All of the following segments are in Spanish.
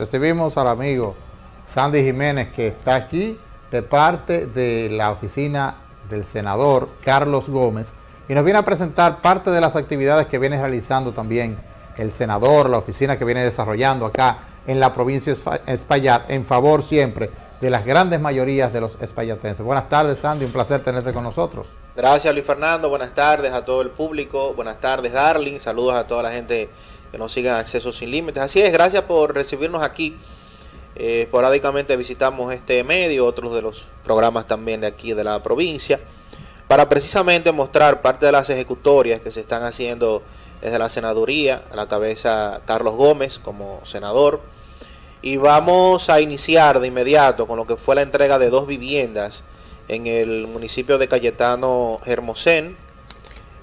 Recibimos al amigo Sandy Jiménez que está aquí de parte de la oficina del senador Carlos Gómez y nos viene a presentar parte de las actividades que viene realizando también el senador, la oficina que viene desarrollando acá en la provincia de Espaillat en favor siempre de las grandes mayorías de los espallatenses. Buenas tardes Sandy, un placer tenerte con nosotros. Gracias Luis Fernando, buenas tardes a todo el público, buenas tardes Darling, saludos a toda la gente que nos sigan Acceso Sin Límites. Así es, gracias por recibirnos aquí. Eh, esporádicamente visitamos este medio, otros de los programas también de aquí de la provincia, para precisamente mostrar parte de las ejecutorias que se están haciendo desde la senaduría, a la cabeza Carlos Gómez como senador. Y vamos a iniciar de inmediato con lo que fue la entrega de dos viviendas en el municipio de Cayetano Hermosén,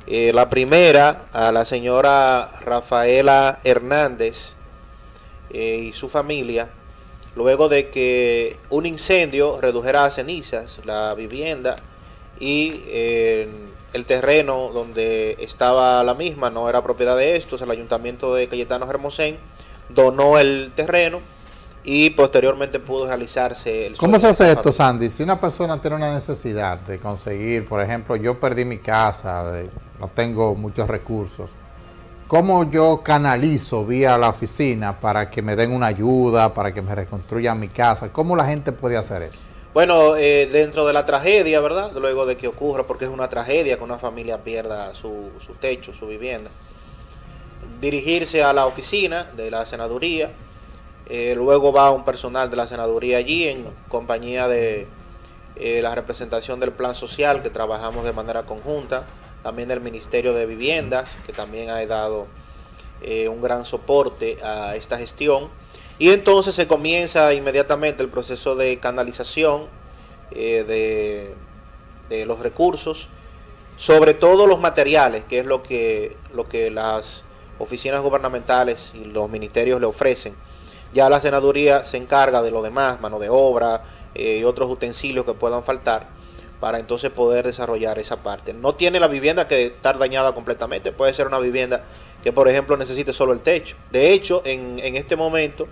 eh, la primera a la señora Rafaela Hernández eh, y su familia, luego de que un incendio redujera a cenizas la vivienda y eh, el terreno donde estaba la misma no era propiedad de estos, el ayuntamiento de Cayetano Hermosén donó el terreno y posteriormente pudo realizarse el ¿Cómo se hace esto, Sandy? Si una persona tiene una necesidad de conseguir, por ejemplo, yo perdí mi casa, de no tengo muchos recursos. ¿Cómo yo canalizo vía la oficina para que me den una ayuda, para que me reconstruyan mi casa? ¿Cómo la gente puede hacer eso? Bueno, eh, dentro de la tragedia, ¿verdad? Luego de que ocurra, porque es una tragedia que una familia pierda su, su techo, su vivienda. Dirigirse a la oficina de la senaduría. Eh, luego va un personal de la senaduría allí en compañía de eh, la representación del plan social que trabajamos de manera conjunta también del Ministerio de Viviendas, que también ha dado eh, un gran soporte a esta gestión. Y entonces se comienza inmediatamente el proceso de canalización eh, de, los recursos, sobre todo los materiales, que es lo que, lo que las oficinas gubernamentales y los ministerios le ofrecen. Ya la senaduría se encarga de lo demás, mano de obra eh, y otros utensilios que puedan faltar para entonces poder desarrollar esa parte. No tiene la vivienda que estar dañada completamente, puede ser una vivienda que por ejemplo necesite solo el techo. De hecho, en, este momento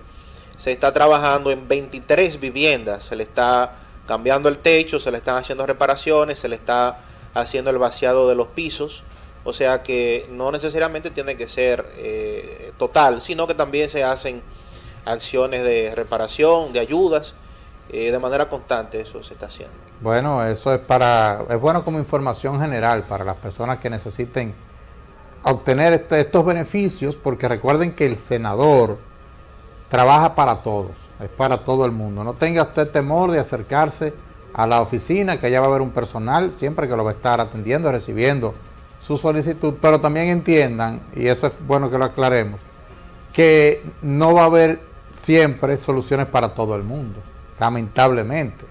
se está trabajando en 23 viviendas, se le está cambiando el techo, se le están haciendo reparaciones, se le está haciendo el vaciado de los pisos, o sea que no necesariamente tiene que ser eh, total, sino que también se hacen acciones de reparación, de ayudas, eh, de manera constante eso se está haciendo. Bueno, eso es para, es bueno como información general para las personas que necesiten obtener este, estos beneficios, porque recuerden que el senador trabaja para todos, es para todo el mundo. No tenga usted temor de acercarse a la oficina, que allá va a haber un personal siempre que lo va a estar atendiendo, recibiendo su solicitud, pero también entiendan, y eso es bueno que lo aclaremos, que no va a haber siempre soluciones para todo el mundo lamentablemente.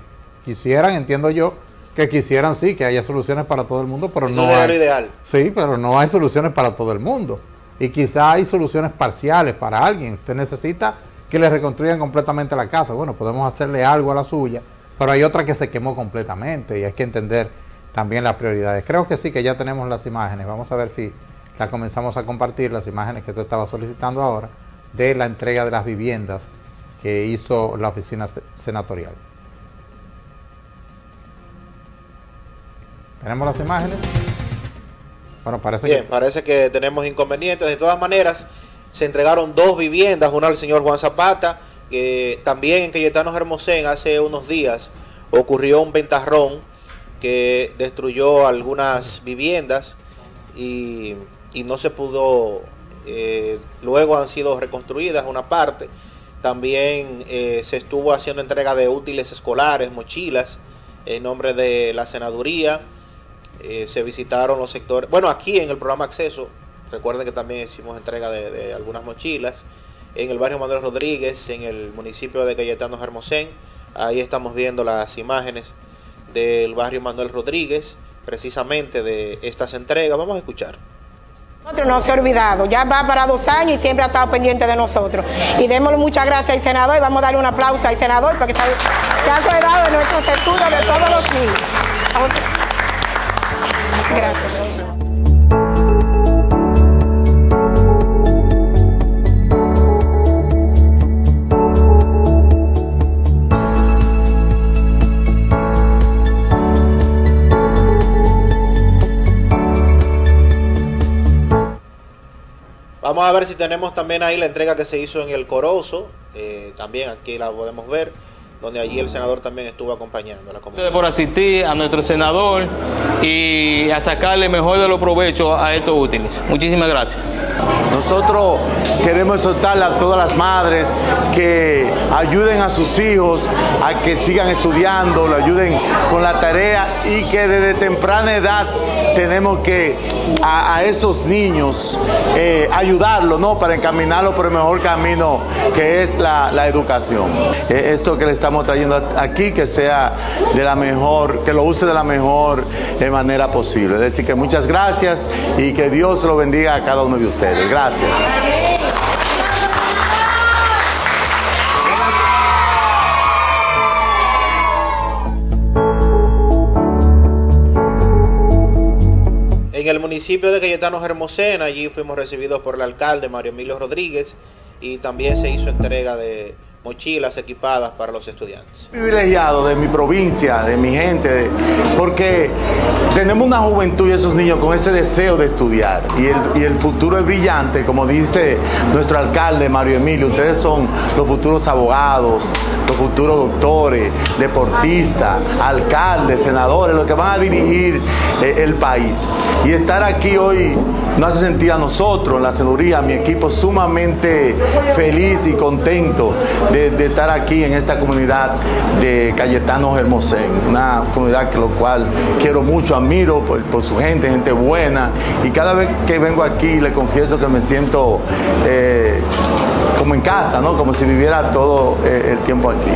Quisieran, entiendo yo, que quisieran sí, que haya soluciones para todo el mundo, pero no hay. Lo ideal. Sí, pero no hay soluciones para todo el mundo. Y quizá hay soluciones parciales para alguien. Usted necesita que le reconstruyan completamente la casa. Bueno, podemos hacerle algo a la suya, pero hay otra que se quemó completamente y hay que entender también las prioridades. Creo que sí, que ya tenemos las imágenes. Vamos a ver si la comenzamos a compartir, las imágenes que tú estabas solicitando ahora, de la entrega de las viviendas que hizo la oficina senatorial. ¿Tenemos las imágenes? Bueno, parece Bien, parece que tenemos inconvenientes. De todas maneras, se entregaron dos viviendas, una al señor Juan Zapata, que también en Cayetano Hermosén hace unos días ocurrió un ventarrón que destruyó algunas viviendas y, no se pudo, eh, luego han sido reconstruidas una parte también eh, se estuvo haciendo entrega de útiles escolares, mochilas, en nombre de la senaduría. Eh, se visitaron los sectores. Bueno, aquí en el programa Acceso, recuerden que también hicimos entrega de, algunas mochilas. En el barrio Manuel Rodríguez, en el municipio de Cayetano Hermosén. Ahí estamos viendo las imágenes del barrio Manuel Rodríguez, precisamente de estas entregas. Vamos a escuchar. Nosotros no se ha olvidado, ya va para dos años y siempre ha estado pendiente de nosotros. Y démosle muchas gracias al senador y vamos a darle un aplauso al senador porque se ha cuidado de nuestros estudios de todos los niños. Gracias. Vamos a ver si tenemos también ahí la entrega que se hizo en el Corozo. Eh, también aquí la podemos ver donde allí el senador también estuvo acompañando a la comunidad. Por asistir a nuestro senador y a sacarle mejor de los provechos a estos útiles. Muchísimas gracias. Nosotros queremos exhortarle a todas las madres que ayuden a sus hijos a que sigan estudiando, lo ayuden con la tarea y que desde temprana edad tenemos que a, esos niños eh, ayudarlos, ¿no? Para encaminarlos por el mejor camino que es la, educación. Eh, esto que le estamos trayendo aquí, que sea de la mejor, que lo use de la mejor eh, manera posible. Es decir, que muchas gracias y que Dios lo bendiga a cada uno de ustedes. Gracias. En el municipio de Cayetano Hermosena, allí fuimos recibidos por el alcalde Mario Emilio Rodríguez y también se hizo entrega de mochilas equipadas para los estudiantes. Privilegiado de mi provincia, de mi gente, porque tenemos una juventud y esos niños con ese deseo de estudiar y el, y el futuro es brillante, como dice nuestro alcalde Mario Emilio, ustedes son los futuros abogados, los futuros doctores, deportistas, alcaldes, senadores, los que van a dirigir eh, el país. Y estar aquí hoy nos hace sentir a nosotros, la senaduría, mi equipo sumamente feliz y contento de, estar aquí en esta comunidad de Cayetano Hermosén, una comunidad que lo cual quiero mucho, admiro por, su gente, gente buena, y cada vez que vengo aquí le confieso que me siento eh, como en casa, ¿no? como si viviera todo eh, el tiempo aquí.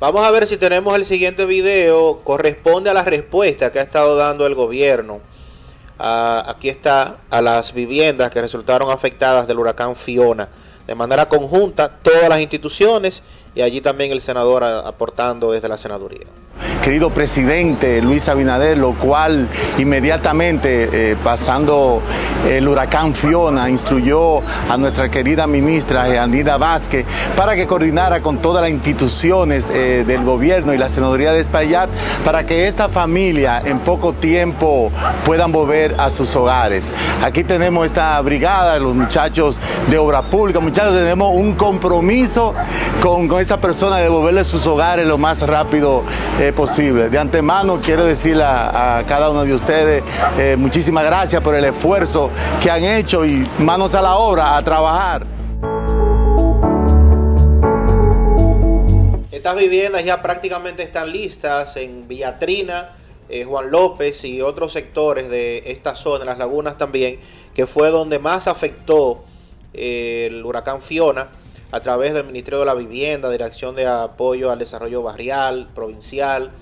Vamos a ver si tenemos el siguiente video. Corresponde a la respuesta que ha estado dando el gobierno aquí está, a las viviendas que resultaron afectadas del huracán Fiona. De manera conjunta, todas las instituciones y allí también el senador aportando desde la senaduría querido presidente Luis Abinader, lo cual inmediatamente eh, pasando el huracán Fiona instruyó a nuestra querida ministra Anida Vázquez para que coordinara con todas las instituciones eh, del gobierno y la senaduría de Espaillat para que esta familia en poco tiempo puedan volver a sus hogares. Aquí tenemos esta brigada, los muchachos de obra pública, muchachos, tenemos un compromiso con, con esta persona de devolverle sus hogares lo más rápido eh, posible de antemano quiero decirle a, cada uno de ustedes eh, muchísimas gracias por el esfuerzo que han hecho y manos a la obra, a trabajar. Estas viviendas ya prácticamente están listas en Villatrina, eh, Juan López y otros sectores de esta zona, las lagunas también, que fue donde más afectó eh, el huracán Fiona a través del Ministerio de la Vivienda, Dirección de Apoyo al Desarrollo Barrial, Provincial,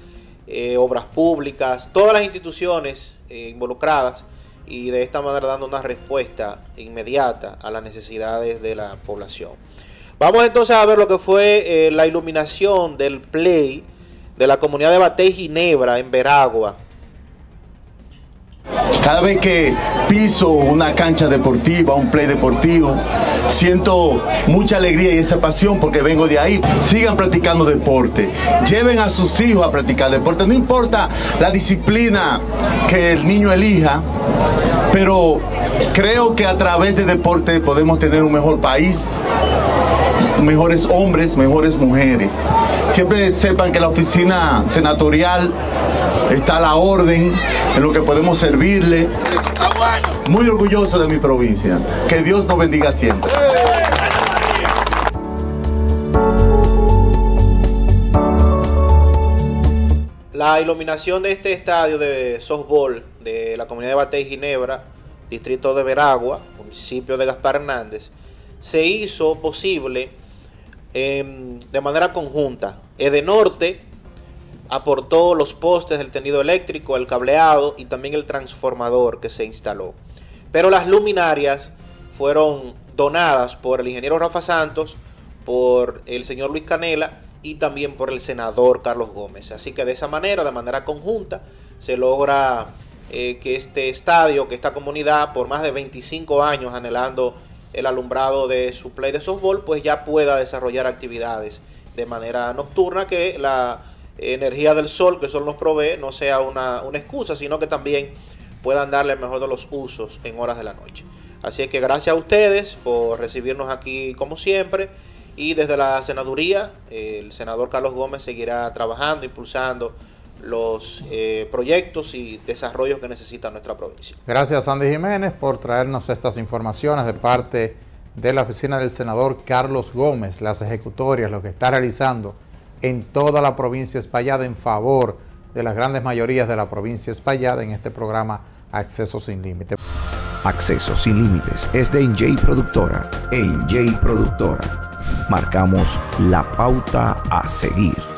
eh, obras públicas, todas las instituciones eh, involucradas y de esta manera dando una respuesta inmediata a las necesidades de la población. Vamos entonces a ver lo que fue eh, la iluminación del play de la comunidad de Batey Ginebra en Veragua cada vez que piso una cancha deportiva, un play deportivo, siento mucha alegría y esa pasión porque vengo de ahí. Sigan practicando deporte. Lleven a sus hijos a practicar deporte. No importa la disciplina que el niño elija, pero creo que a través del deporte podemos tener un mejor país, mejores hombres, mejores mujeres. Siempre sepan que la oficina senatorial está a la orden en lo que podemos servirle. Muy orgulloso de mi provincia. Que Dios nos bendiga siempre. La iluminación de este estadio de softball de la comunidad de Batey Ginebra, distrito de Veragua, municipio de Gaspar Hernández, se hizo posible de manera conjunta. Edenorte aportó los postes del tendido eléctrico, el cableado y también el transformador que se instaló. Pero las luminarias fueron donadas por el ingeniero Rafa Santos, por el señor Luis Canela y también por el senador Carlos Gómez. Así que de esa manera, de manera conjunta, se logra eh, que este estadio, que esta comunidad, por más de 25 años anhelando el alumbrado de su play de softball, pues ya pueda desarrollar actividades de manera nocturna que la energía del sol que el sol nos provee no sea una, excusa, sino que también puedan darle el mejor de los usos en horas de la noche. Así que gracias a ustedes por recibirnos aquí como siempre y desde la senaduría el senador Carlos Gómez seguirá trabajando, impulsando los eh, proyectos y desarrollos que necesita nuestra provincia. Gracias Andy Jiménez por traernos estas informaciones de parte de la oficina del senador Carlos Gómez, las ejecutorias, lo que está realizando en toda la provincia espallada en favor de las grandes mayorías de la provincia espallada en este programa Acceso sin Límites. Acceso sin Límites es de Enjay Productora. Enjay Productora. Marcamos la pauta a seguir.